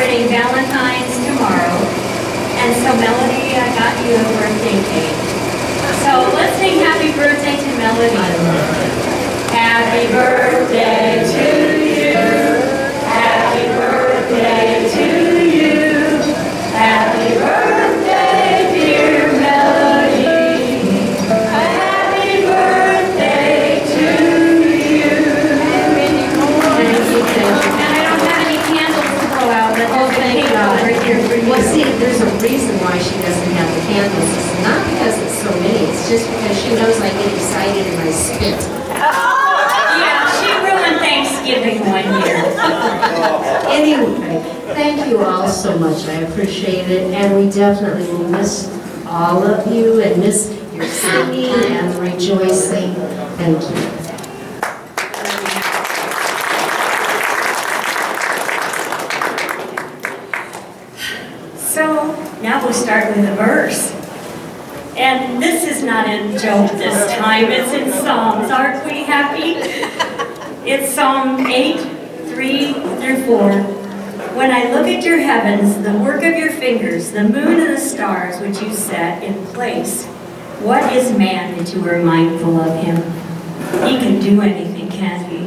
celebrating Valentine's tomorrow. And so Melody, I got you a birthday cake. So let's sing happy birthday to Melody. Happy birthday just because she knows I get excited and I spit. Yeah, she ruined Thanksgiving one year. Anyway, thank you all so much, I appreciate it, and we definitely will miss all of you and miss your singing and rejoicing. Thank you. So now we'll start with a verse. And this is this time, it's in Psalms. Aren't we happy? It's Psalm 8, 3 through 4. When I look at your heavens, the work of your fingers, the moon and the stars which you set in place, what is man that you are mindful of him? He can do anything, can't he?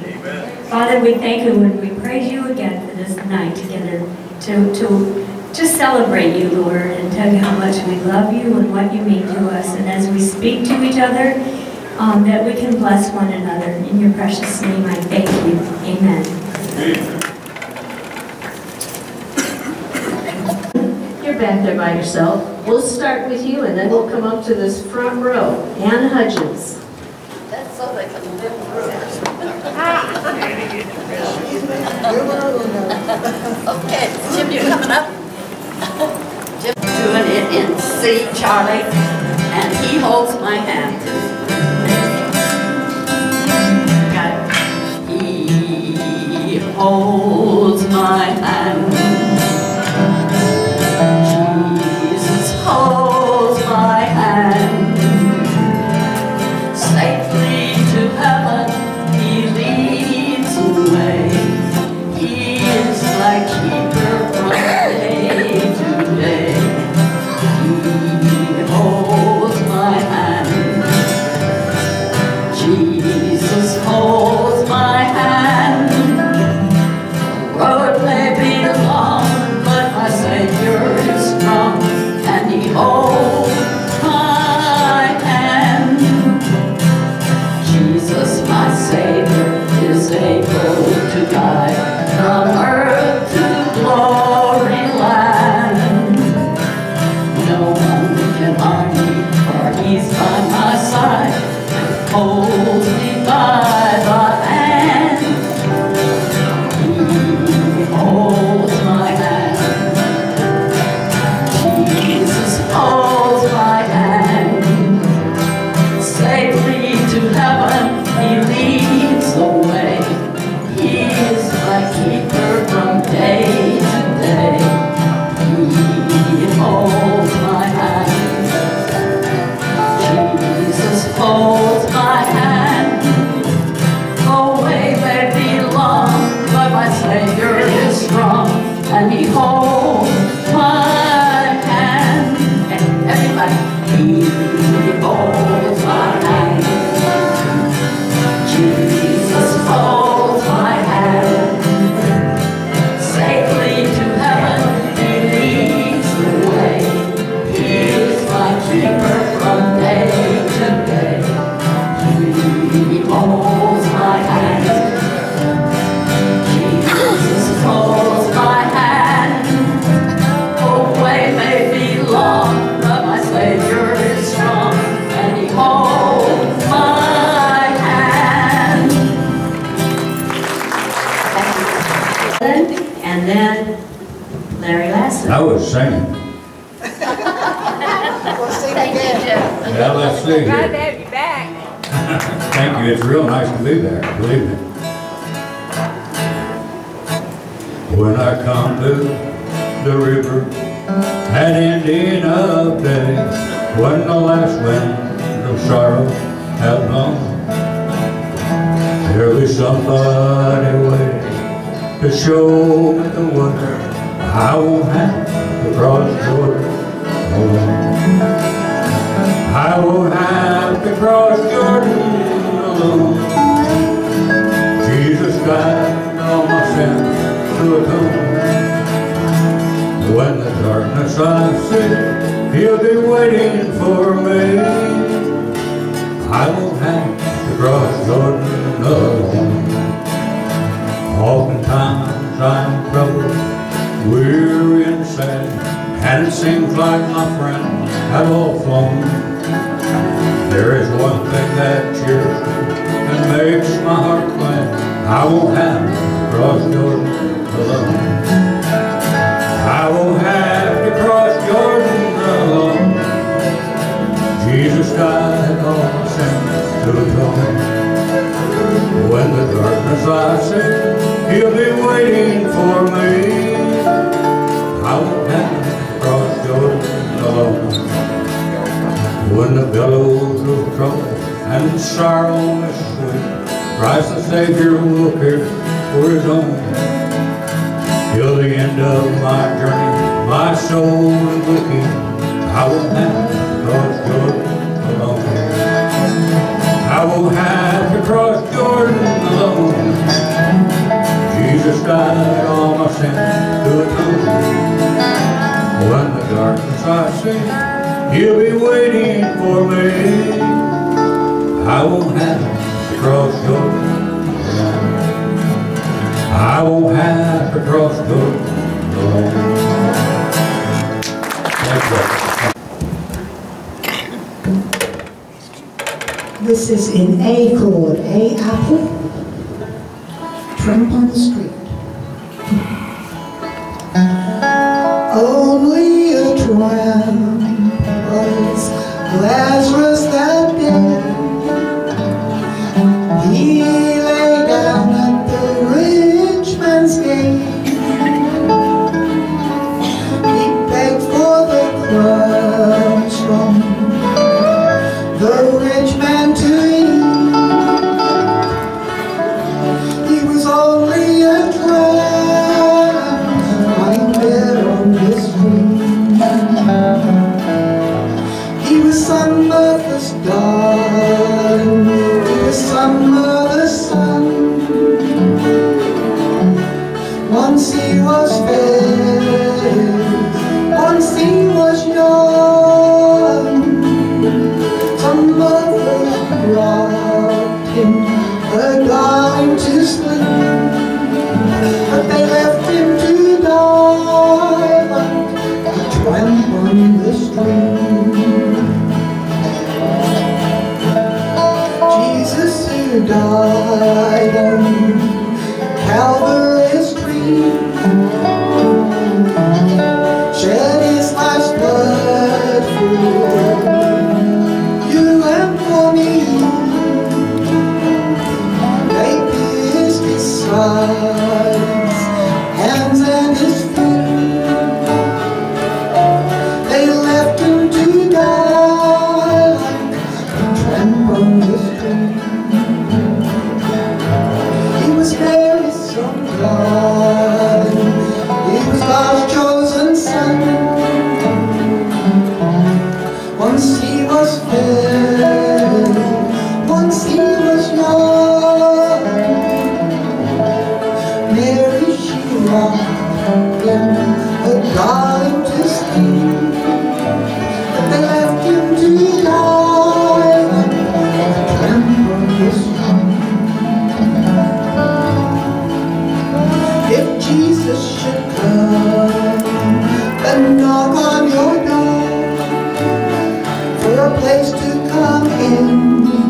Father, we thank you and we praise you again for this night together to, to just celebrate you, Lord, and tell you how much we love you and what you mean to us. And as we speak to each other, um, that we can bless one another. In your precious name, I thank you. Amen. You're back there by yourself. We'll start with you, and then we'll come up to this front row. Ann Hudgens. That's so they can live through Okay, Jim, you're coming up? Jim doing it in C, Charlie, and he holds my hand. He holds my hand. Able to from Sorrow is sweet. Christ the Savior will care for his own. Till the end of my journey, my soul is looking. I will have cross Jordan alone. I will have to cross Jordan alone. Jesus died all my sins to atone. When the darkness I see, He'll be waiting for me. I won't have to cross the line. I won't have to cross the gold. This is in A chord, A apple, trump on the string. knock on your door for a place to come in.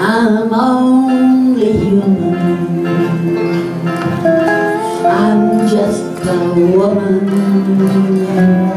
I'm only human. I'm just a woman.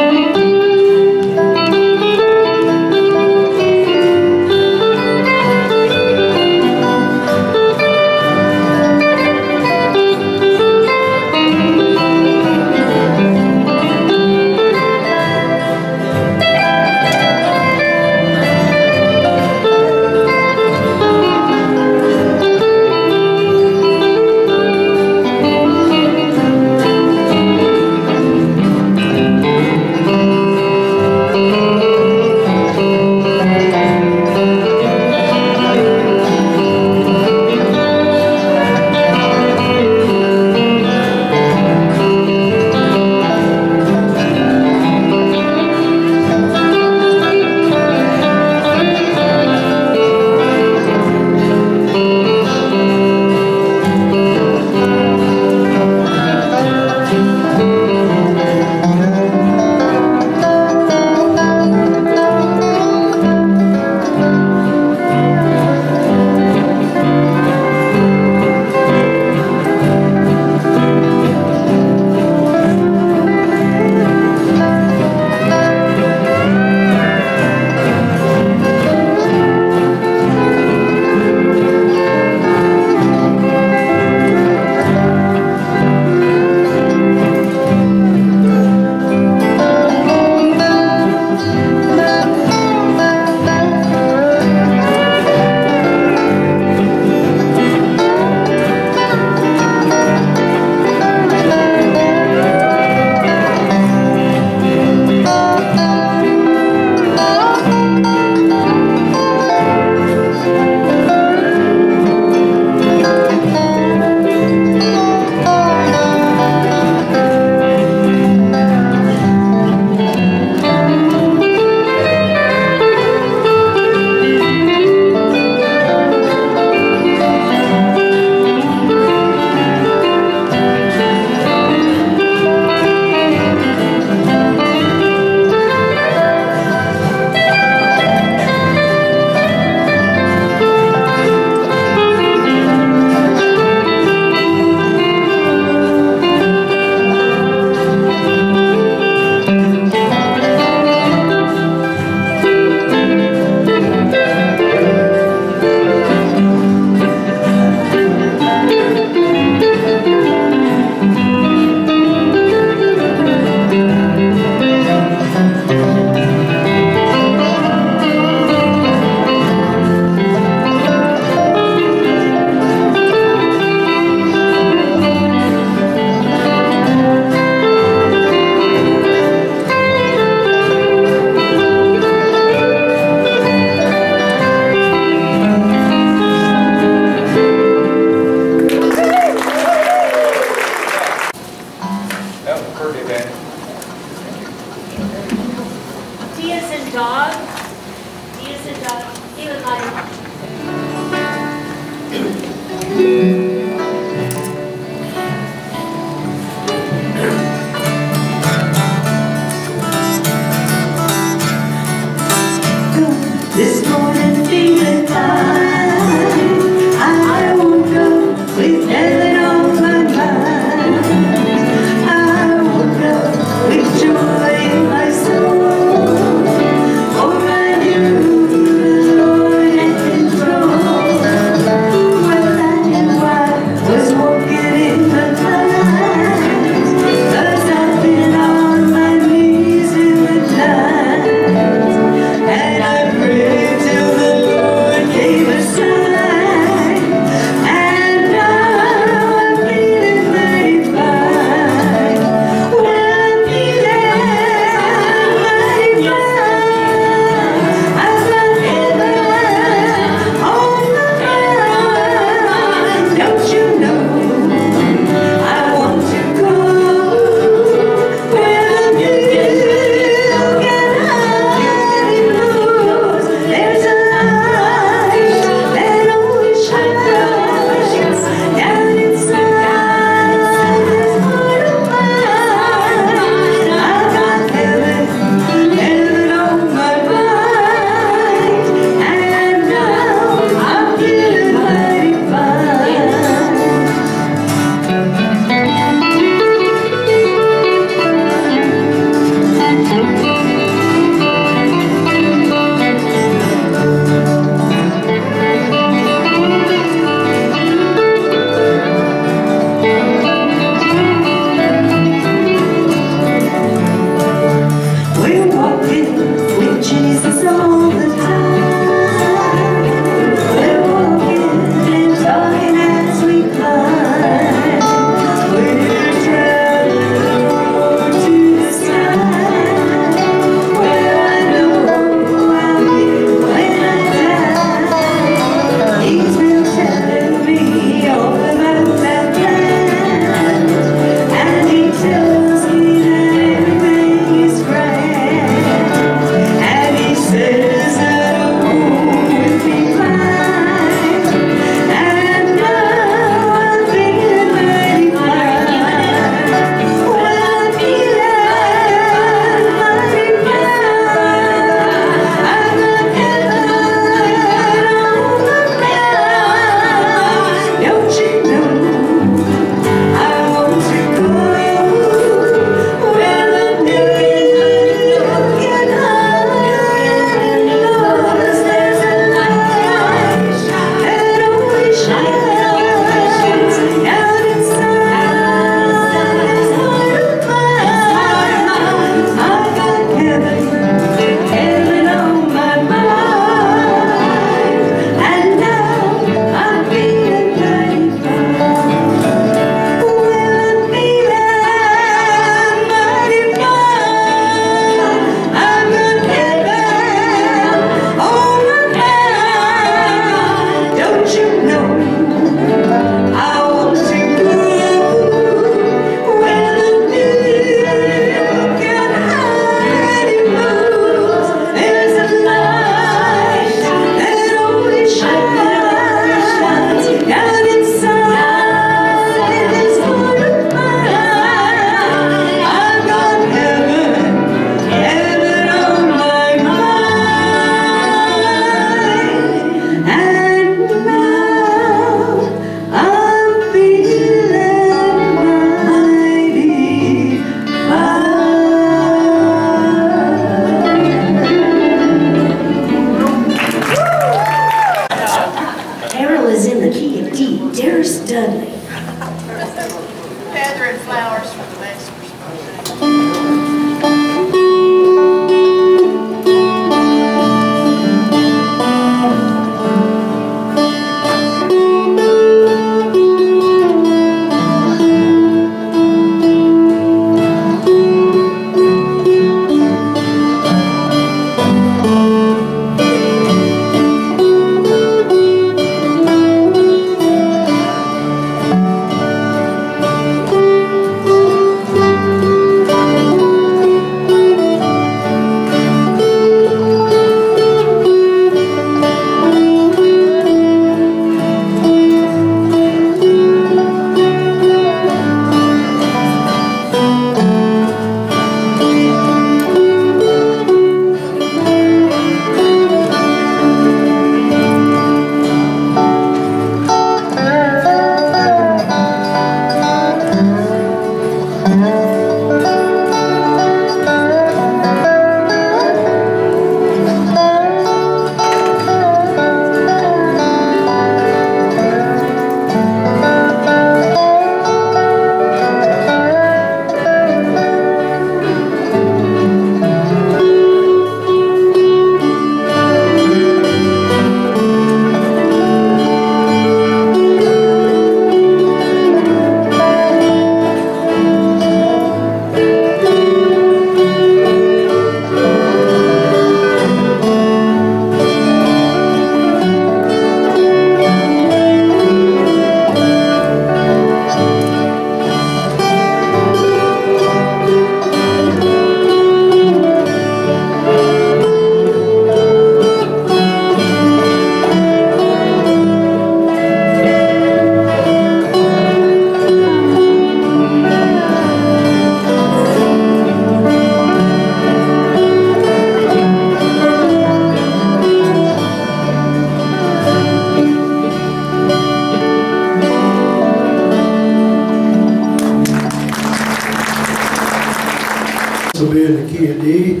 Key of.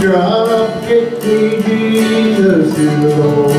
Drop me, Jesus, Lord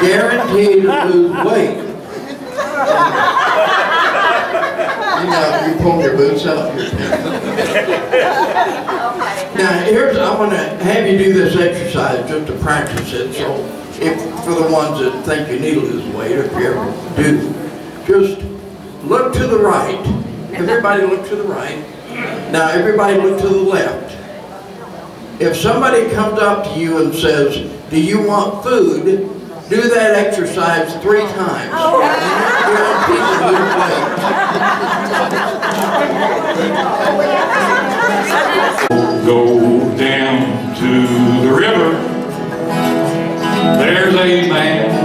guaranteed to lose weight. You know, you pull your boots up, your Now, here's, I want to have you do this exercise just to practice it, so if, for the ones that think you need to lose weight, if you ever do, just look to the right. Everybody look to the right. Now, everybody look to the left. If somebody comes up to you and says, do you want food, do that exercise three times. Oh, and you're guaranteed to lose weight. Go down to the river. There's a man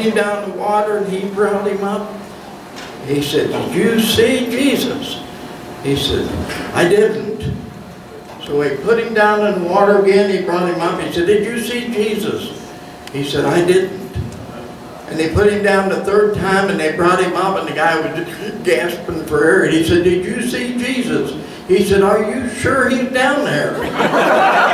him down the water and he brought him up. He said, did you see Jesus? He said, I didn't. So he put him down in the water again, he brought him up, he said, did you see Jesus? He said, I didn't. And they put him down the third time and they brought him up and the guy was gasping for air. And he said, did you see Jesus? He said, are you sure he's down there?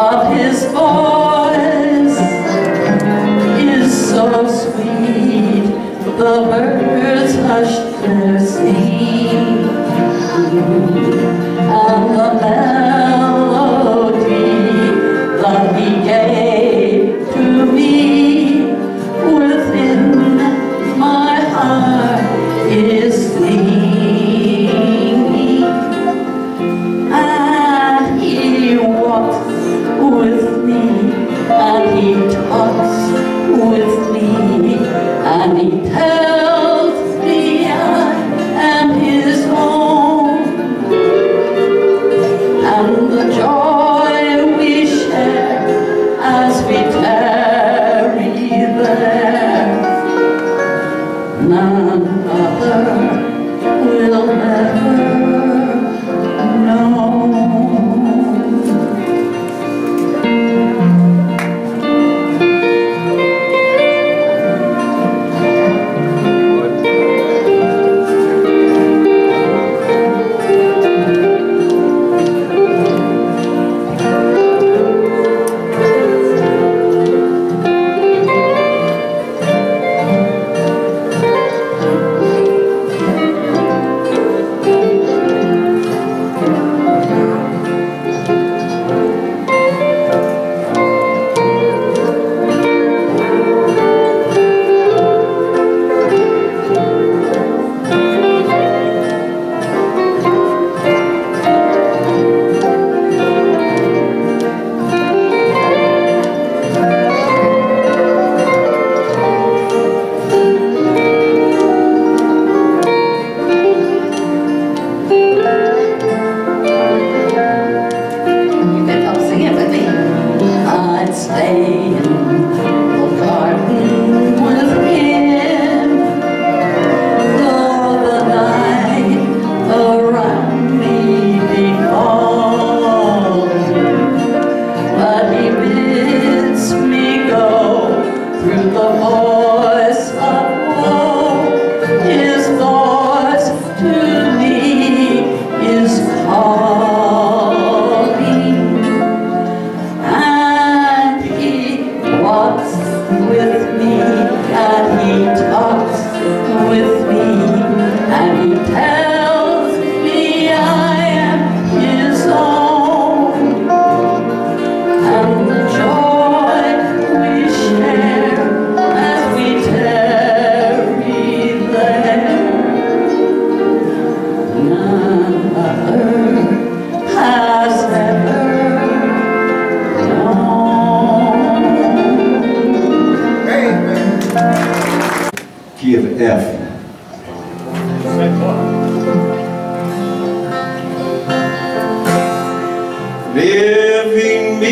of his voice is so sweet. The birds hush their sleep and the.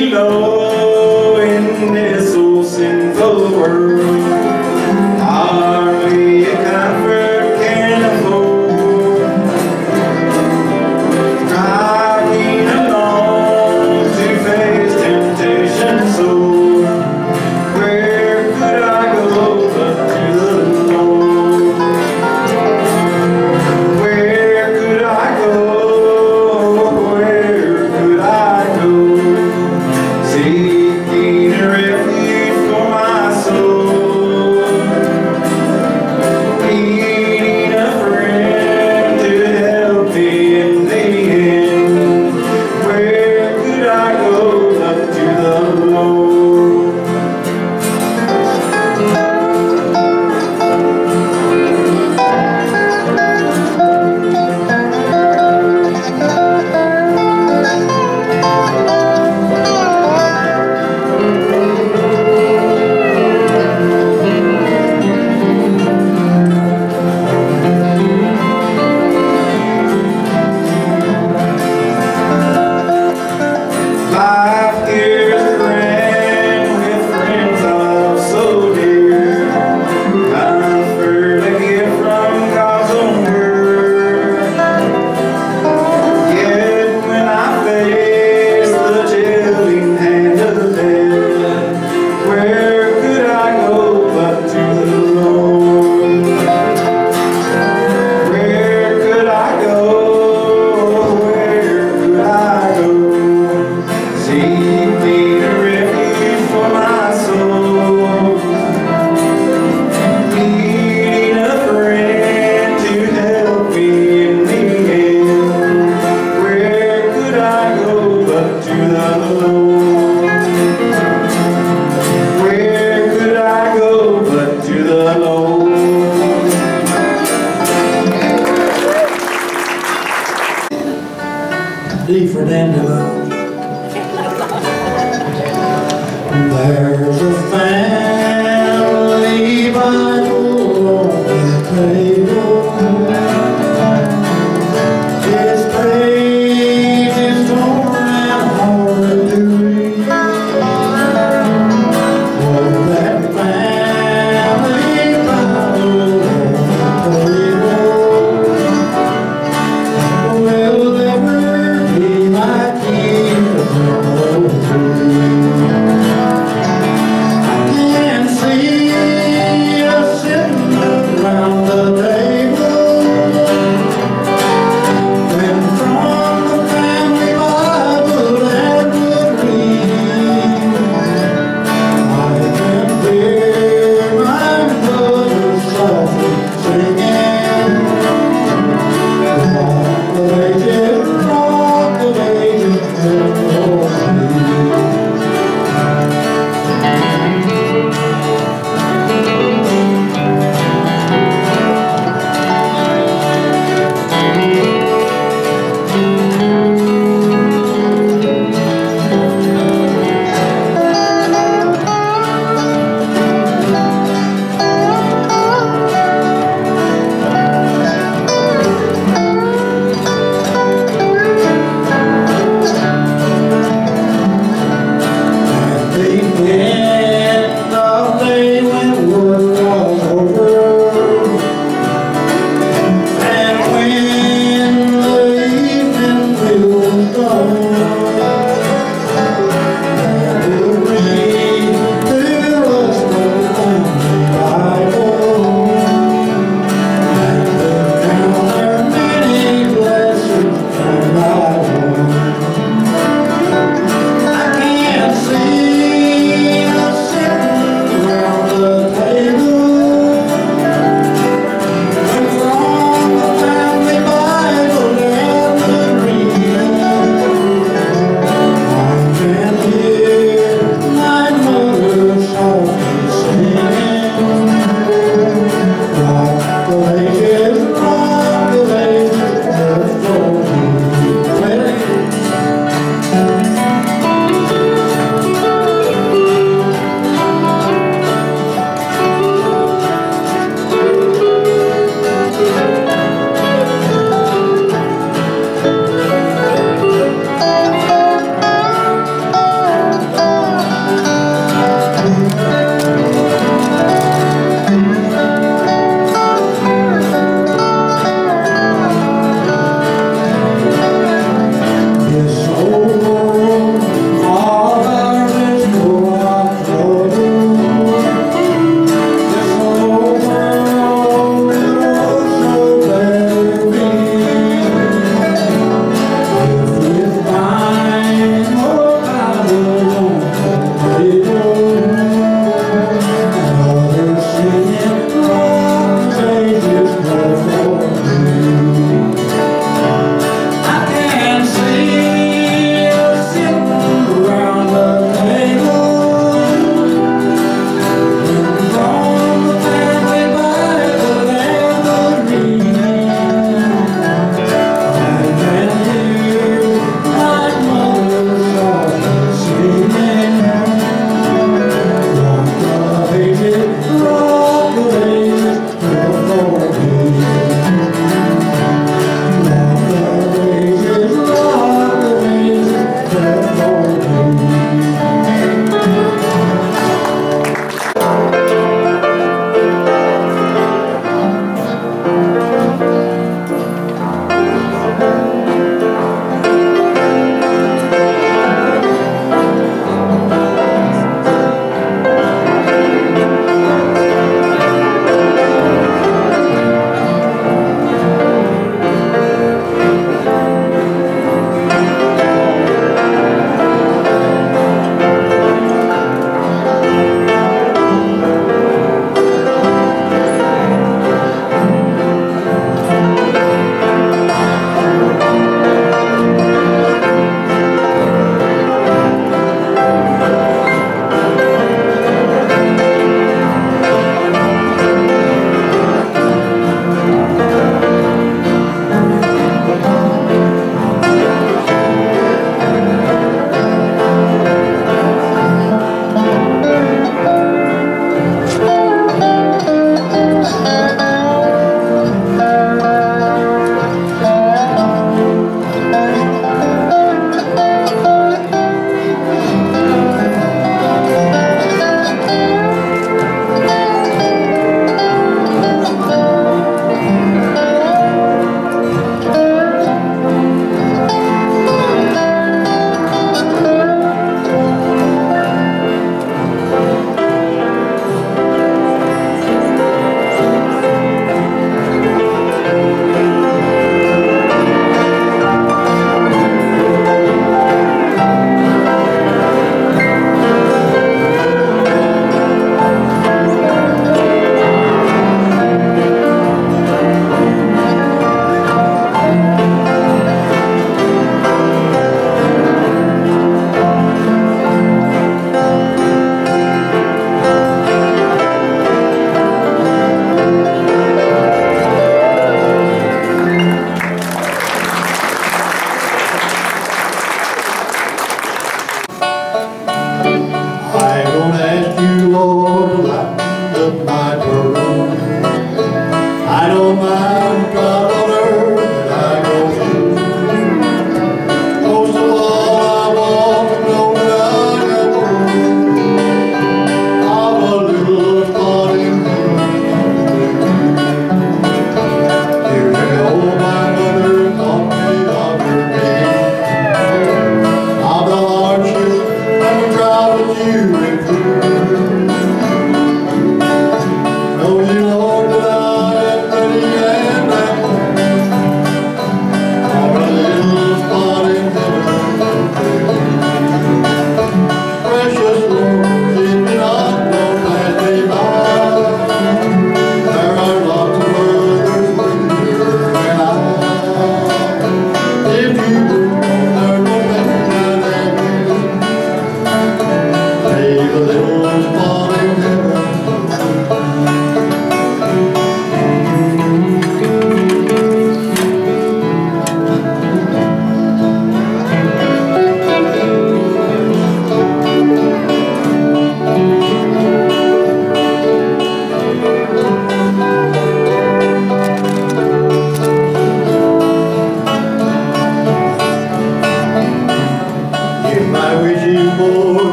below in this old sinful world.